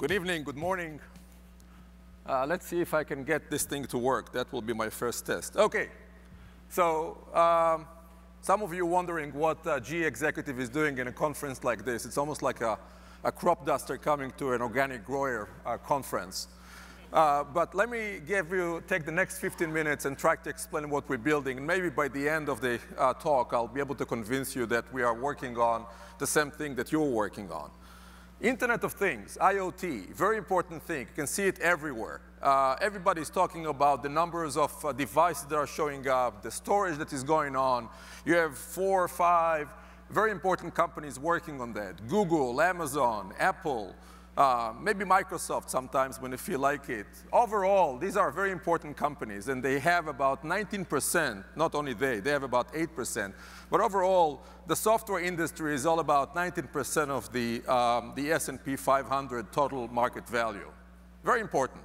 Good evening, good morning. Uh, let's see if I can get this thing to work. That will be my first test. Okay, so um, some of you wondering what a GE executive is doing in a conference like this. It's almost like a, a crop duster coming to an organic grower uh, conference. Uh, but let me give you, take the next 15 minutes and try to explain what we're building. And maybe by the end of the uh, talk, I'll be able to convince you that we are working on the same thing that you're working on. Internet of Things, IoT, very important thing. You can see it everywhere. Uh, everybody's talking about the numbers of uh, devices that are showing up, the storage that is going on. You have four or five very important companies working on that. Google, Amazon, Apple, uh, maybe Microsoft sometimes when they feel like it. Overall, these are very important companies, and they have about 19%, not only they, they have about 8%. But overall, the software industry is all about 19% of the, um, the S&P 500 total market value. Very important.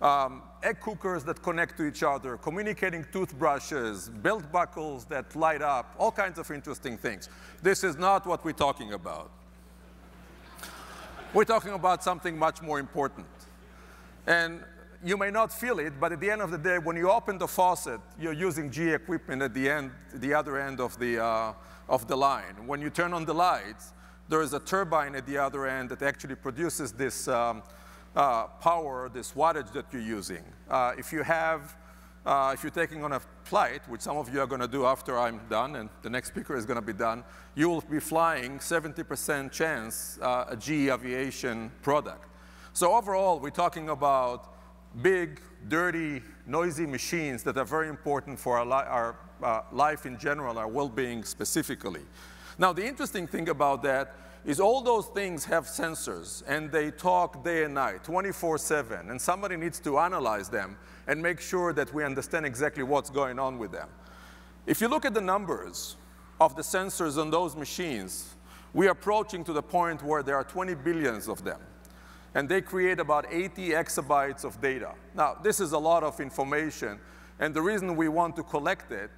Um, egg cookers that connect to each other, communicating toothbrushes, belt buckles that light up, all kinds of interesting things. This is not what we're talking about. We're talking about something much more important. And you may not feel it, but at the end of the day, when you open the faucet, you're using GE equipment at the end, the other end of the, uh, of the line. When you turn on the lights, there is a turbine at the other end that actually produces this um, uh, power, this wattage that you're using. Uh, if you have uh, if you're taking on a flight, which some of you are going to do after I'm done and the next speaker is going to be done, you will be flying 70% chance uh, a GE aviation product. So overall, we're talking about big, dirty, noisy machines that are very important for our, li our uh, life in general, our well-being specifically. Now, the interesting thing about that is all those things have sensors and they talk day and night, 24-7, and somebody needs to analyze them and make sure that we understand exactly what's going on with them. If you look at the numbers of the sensors on those machines, we are approaching to the point where there are 20 billions of them. And they create about 80 exabytes of data. Now, this is a lot of information, and the reason we want to collect it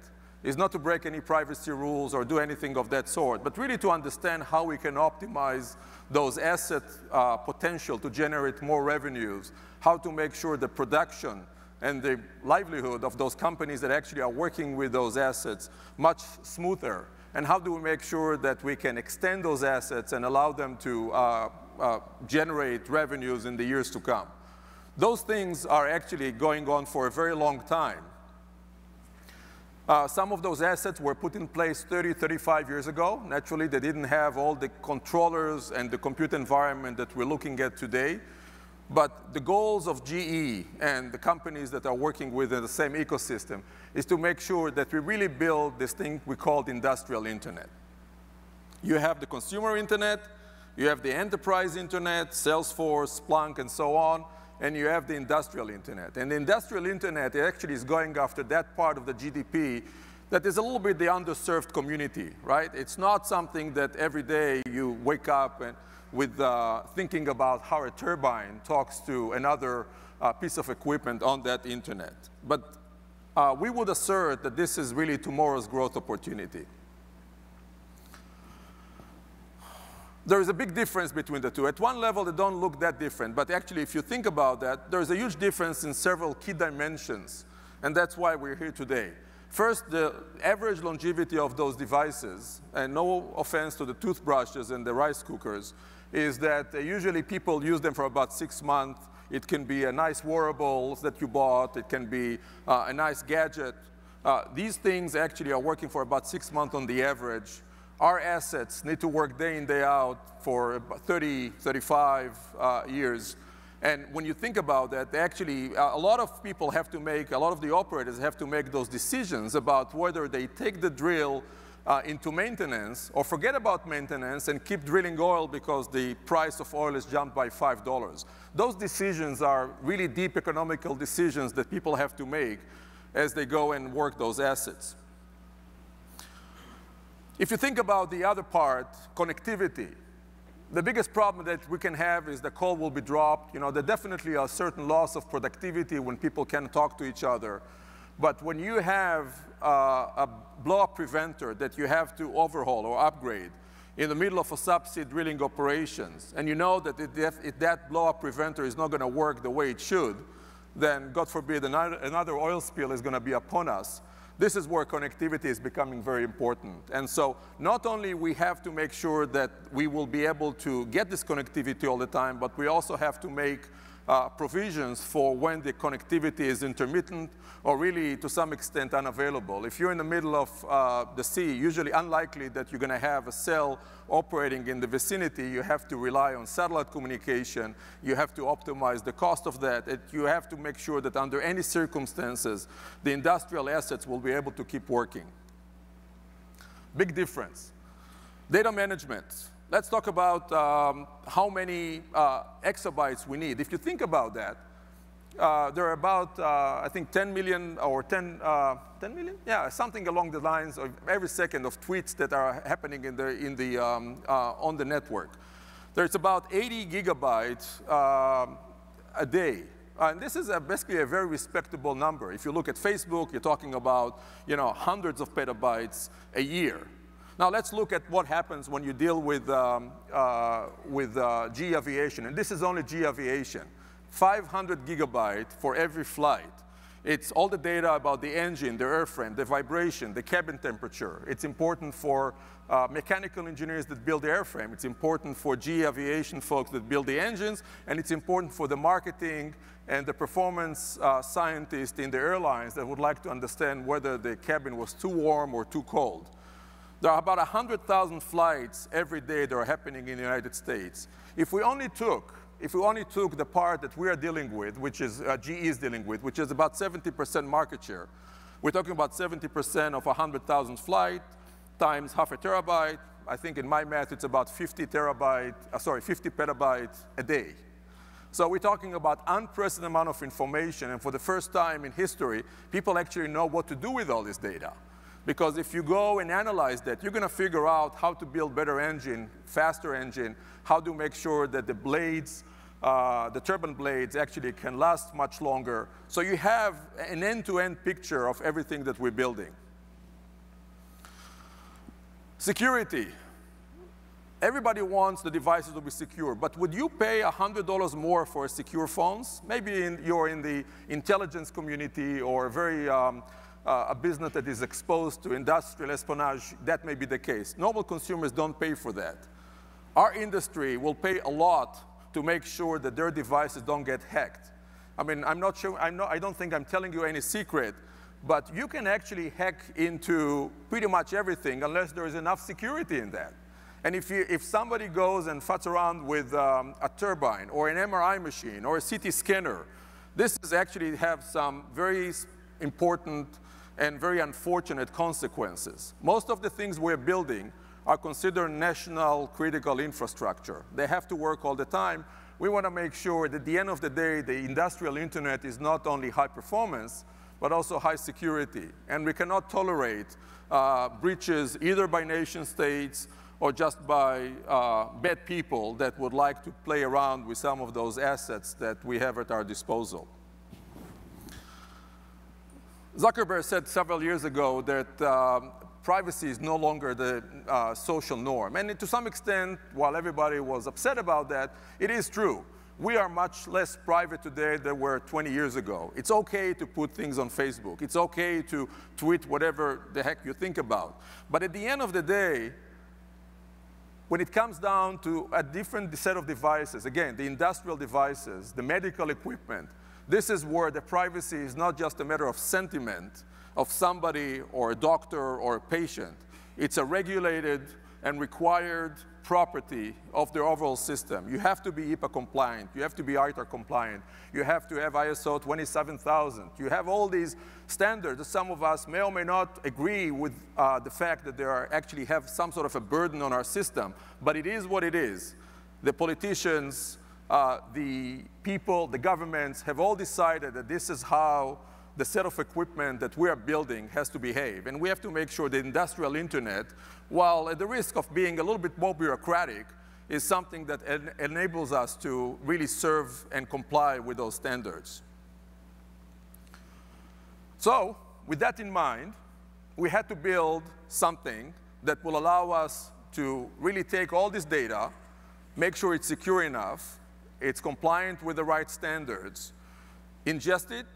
is not to break any privacy rules or do anything of that sort, but really to understand how we can optimize those asset uh, potential to generate more revenues, how to make sure the production and the livelihood of those companies that actually are working with those assets much smoother, and how do we make sure that we can extend those assets and allow them to uh, uh, generate revenues in the years to come. Those things are actually going on for a very long time. Uh, some of those assets were put in place 30, 35 years ago. Naturally, they didn't have all the controllers and the compute environment that we're looking at today. But the goals of GE and the companies that are working within the same ecosystem is to make sure that we really build this thing we call the industrial internet. You have the consumer internet, you have the enterprise internet, Salesforce, Splunk, and so on, and you have the industrial internet. And the industrial internet actually is going after that part of the GDP that is a little bit the underserved community, right? It's not something that every day you wake up and with uh, thinking about how a turbine talks to another uh, piece of equipment on that internet. But uh, we would assert that this is really tomorrow's growth opportunity. There is a big difference between the two. At one level, they don't look that different, but actually, if you think about that, there's a huge difference in several key dimensions, and that's why we're here today. First, the average longevity of those devices, and no offense to the toothbrushes and the rice cookers, is that uh, usually people use them for about six months. It can be a nice wearable that you bought. It can be uh, a nice gadget. Uh, these things actually are working for about six months on the average. Our assets need to work day in, day out for 30, 35 uh, years. And when you think about that, actually, uh, a lot of people have to make, a lot of the operators have to make those decisions about whether they take the drill uh, into maintenance or forget about maintenance and keep drilling oil because the price of oil has jumped by $5. Those decisions are really deep economical decisions that people have to make as they go and work those assets. If you think about the other part, connectivity, the biggest problem that we can have is the call will be dropped. You know, there definitely a certain loss of productivity when people can talk to each other. But when you have uh, a blow-up preventer that you have to overhaul or upgrade, in the middle of a subsea drilling operations, and you know that if that blow-up preventer is not going to work the way it should, then God forbid another, another oil spill is going to be upon us. This is where connectivity is becoming very important. And so not only we have to make sure that we will be able to get this connectivity all the time, but we also have to make uh, provisions for when the connectivity is intermittent or really to some extent unavailable. If you're in the middle of uh, the sea, usually unlikely that you're going to have a cell operating in the vicinity. You have to rely on satellite communication. You have to optimize the cost of that. It, you have to make sure that under any circumstances, the industrial assets will be able to keep working. Big difference. Data management. Let's talk about um, how many uh, exabytes we need. If you think about that, uh, there are about, uh, I think, 10 million or 10, uh, 10 million? Yeah, something along the lines of every second of tweets that are happening in the, in the, um, uh, on the network. There's about 80 gigabytes um, a day. and this is a, basically a very respectable number. If you look at Facebook, you're talking about you know, hundreds of petabytes a year. Now let's look at what happens when you deal with, um, uh, with uh, GE Aviation. And this is only GE aviation. 500 gigabyte for every flight. It's all the data about the engine, the airframe, the vibration, the cabin temperature. It's important for uh, mechanical engineers that build the airframe. It's important for GE Aviation folks that build the engines. And it's important for the marketing and the performance uh, scientists in the airlines that would like to understand whether the cabin was too warm or too cold. There are about 100,000 flights every day that are happening in the United States. If we only took, if we only took the part that we are dealing with, which is uh, GE is dealing with, which is about 70% market share, we're talking about 70% of 100,000 flight times half a terabyte. I think in my math, it's about 50 terabyte, uh, sorry, 50 petabytes a day. So we're talking about unprecedented amount of information, and for the first time in history, people actually know what to do with all this data. Because if you go and analyze that, you're going to figure out how to build better engine, faster engine, how to make sure that the blades, uh, the turbine blades actually can last much longer. So you have an end-to-end -end picture of everything that we're building. Security. Everybody wants the devices to be secure, but would you pay $100 more for secure phones? Maybe in, you're in the intelligence community or very um, uh, a business that is exposed to industrial espionage, that may be the case. Normal consumers don't pay for that. Our industry will pay a lot to make sure that their devices don't get hacked. I mean, I'm not sure, I'm not, I don't think I'm telling you any secret, but you can actually hack into pretty much everything unless there is enough security in that. And if, you, if somebody goes and futs around with um, a turbine or an MRI machine or a CT scanner, this is actually have some very important and very unfortunate consequences. Most of the things we're building are considered national critical infrastructure. They have to work all the time. We want to make sure that at the end of the day, the industrial internet is not only high performance, but also high security. And we cannot tolerate uh, breaches either by nation states or just by uh, bad people that would like to play around with some of those assets that we have at our disposal. Zuckerberg said several years ago that um, privacy is no longer the uh, social norm. And to some extent, while everybody was upset about that, it is true. We are much less private today than we were 20 years ago. It's okay to put things on Facebook. It's okay to tweet whatever the heck you think about. But at the end of the day, when it comes down to a different set of devices, again, the industrial devices, the medical equipment, this is where the privacy is not just a matter of sentiment of somebody or a doctor or a patient. It's a regulated and required property of the overall system. You have to be HIPAA compliant. You have to be ITAR compliant. You have to have ISO 27000. You have all these standards some of us may or may not agree with uh, the fact that they are actually have some sort of a burden on our system, but it is what it is. The politicians, uh, the people, the governments have all decided that this is how the set of equipment that we are building has to behave. And we have to make sure the industrial internet, while at the risk of being a little bit more bureaucratic, is something that en enables us to really serve and comply with those standards. So, with that in mind, we had to build something that will allow us to really take all this data, make sure it's secure enough, it's compliant with the right standards, ingest it,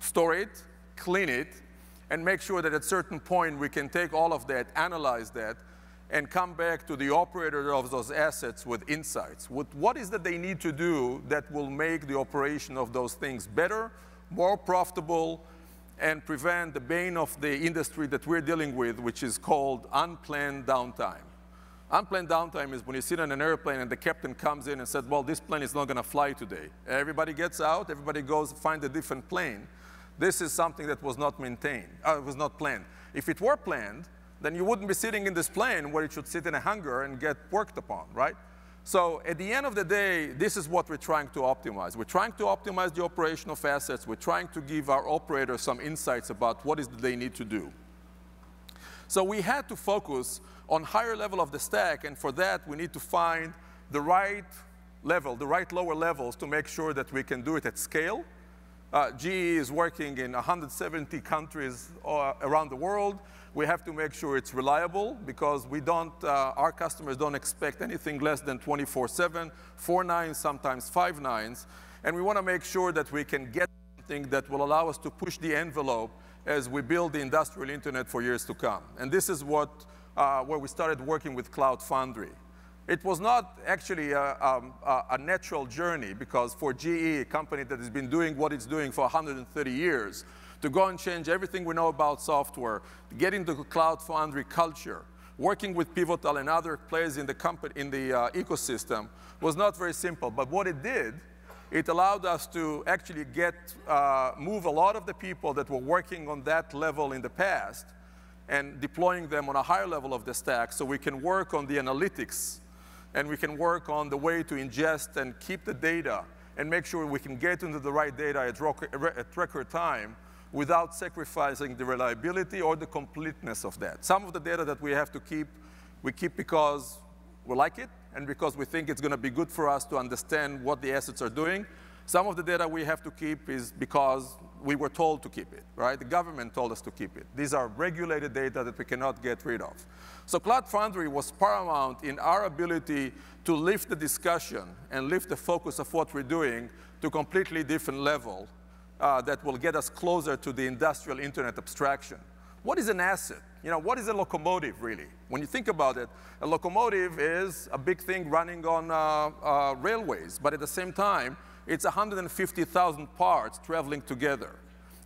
store it, clean it, and make sure that at a certain point we can take all of that, analyze that, and come back to the operator of those assets with insights. With what is that they need to do that will make the operation of those things better, more profitable, and prevent the bane of the industry that we're dealing with, which is called unplanned downtime. Unplanned downtime is when you sit on an airplane and the captain comes in and says, well, this plane is not going to fly today. Everybody gets out, everybody goes find a different plane. This is something that was not maintained, uh, was not planned. If it were planned, then you wouldn't be sitting in this plane where it should sit in a hangar and get worked upon, right? So at the end of the day, this is what we're trying to optimize. We're trying to optimize the operation of assets. We're trying to give our operators some insights about what is they need to do. So we had to focus on higher level of the stack, and for that, we need to find the right level, the right lower levels to make sure that we can do it at scale. Uh, GE is working in 170 countries uh, around the world we have to make sure it's reliable because we don't, uh, our customers don't expect anything less than 24-7, four nines, sometimes five nines. And we want to make sure that we can get something that will allow us to push the envelope as we build the industrial internet for years to come. And this is what, uh, where we started working with Cloud Foundry. It was not actually a, um, a, natural journey because for GE, a company that has been doing what it's doing for 130 years, to go and change everything we know about software, get into Cloud Foundry culture, working with Pivotal and other players in the, company, in the uh, ecosystem was not very simple. But what it did, it allowed us to actually get, uh, move a lot of the people that were working on that level in the past and deploying them on a higher level of the stack so we can work on the analytics and we can work on the way to ingest and keep the data and make sure we can get into the right data at, at record time without sacrificing the reliability or the completeness of that. Some of the data that we have to keep, we keep because we like it and because we think it's going to be good for us to understand what the assets are doing. Some of the data we have to keep is because we were told to keep it, right? The government told us to keep it. These are regulated data that we cannot get rid of. So Cloud Foundry was paramount in our ability to lift the discussion and lift the focus of what we're doing to a completely different level uh, that will get us closer to the industrial internet abstraction. What is an asset? You know, what is a locomotive really? When you think about it, a locomotive is a big thing running on uh, uh, railways, but at the same time, it's 150,000 parts traveling together.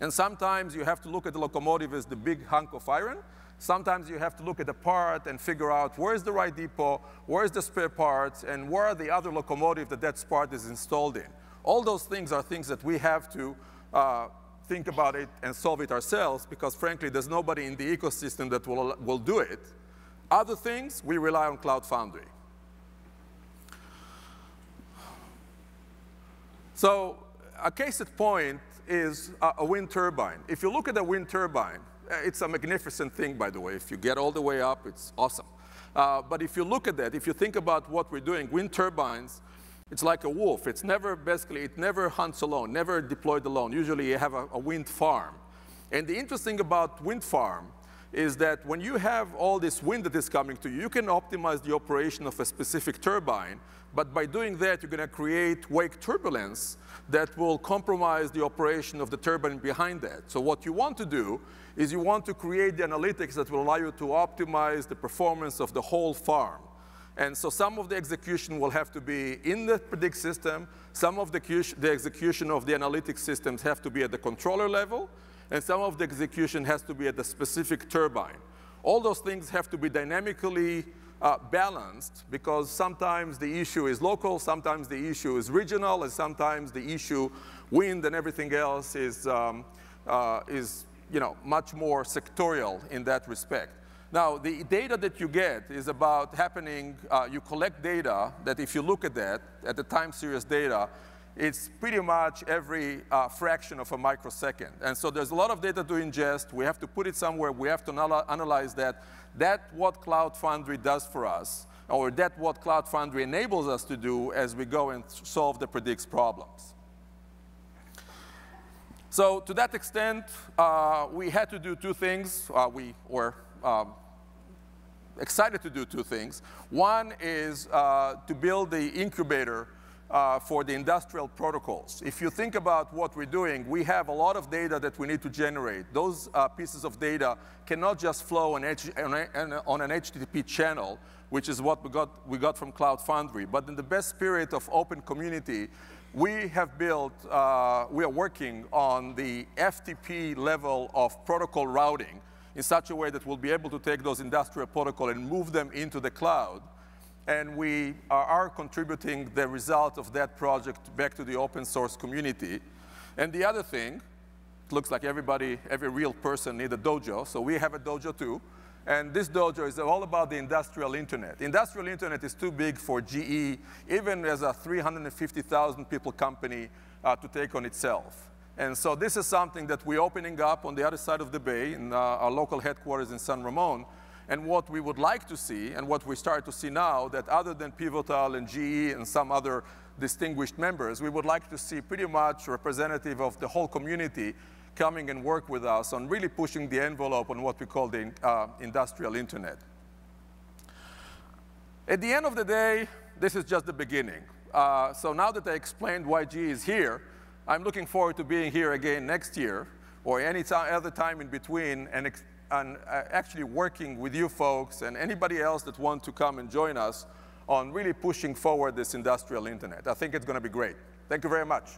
And sometimes you have to look at the locomotive as the big hunk of iron. Sometimes you have to look at the part and figure out where's the right depot, where's the spare parts, and where are the other locomotive that that part is installed in. All those things are things that we have to uh, think about it and solve it ourselves because frankly, there's nobody in the ecosystem that will, will do it. Other things, we rely on Cloud Foundry. So a case at point is a, a wind turbine. If you look at a wind turbine, uh, it's a magnificent thing, by the way. If you get all the way up, it's awesome. Uh, but if you look at that, if you think about what we're doing, wind turbines it's like a wolf. It's never basically, it never hunts alone, never deployed alone. Usually you have a, a wind farm. And the interesting about wind farm is that when you have all this wind that is coming to you, you can optimize the operation of a specific turbine, but by doing that, you're going to create wake turbulence that will compromise the operation of the turbine behind that. So what you want to do is you want to create the analytics that will allow you to optimize the performance of the whole farm. And so some of the execution will have to be in the Predix system. Some of the, the execution of the analytics systems have to be at the controller level. And some of the execution has to be at the specific turbine. All those things have to be dynamically uh, balanced because sometimes the issue is local, sometimes the issue is regional, and sometimes the issue, wind and everything else, is, um, uh, is you know, much more sectorial in that respect. Now, the data that you get is about happening, uh, you collect data that if you look at that, at the time series data, it's pretty much every uh, fraction of a microsecond. And so there's a lot of data to ingest. We have to put it somewhere. We have to analyze that. That what Cloud Foundry does for us, or that what Cloud Foundry enables us to do as we go and solve the Predix problems. So to that extent, uh, we had to do two things. Uh, we, or um, excited to do two things. One is uh, to build the incubator uh, for the industrial protocols. If you think about what we're doing, we have a lot of data that we need to generate. Those uh, pieces of data cannot just flow on, H on, on, an HTTP channel, which is what we got, we got from Cloud Foundry. But in the best spirit of open community, we have built, uh, we are working on the FTP level of protocol routing in such a way that we'll be able to take those industrial protocol and move them into the cloud and we are contributing the result of that project back to the open source community. And the other thing, it looks like everybody, every real person need a dojo, so we have a dojo too. And this dojo is all about the industrial internet. Industrial internet is too big for GE, even as a 350,000 people company, uh, to take on itself. And so this is something that we're opening up on the other side of the bay in uh, our local headquarters in San Ramon, and what we would like to see, and what we start to see now, that other than Pivotal and GE and some other distinguished members, we would like to see pretty much representative of the whole community coming and work with us on really pushing the envelope on what we call the uh, industrial internet. At the end of the day, this is just the beginning. Uh, so now that I explained why GE is here, I'm looking forward to being here again next year or any other time in between and and uh, actually working with you folks and anybody else that want to come and join us on really pushing forward this industrial internet. I think it's going to be great. Thank you very much.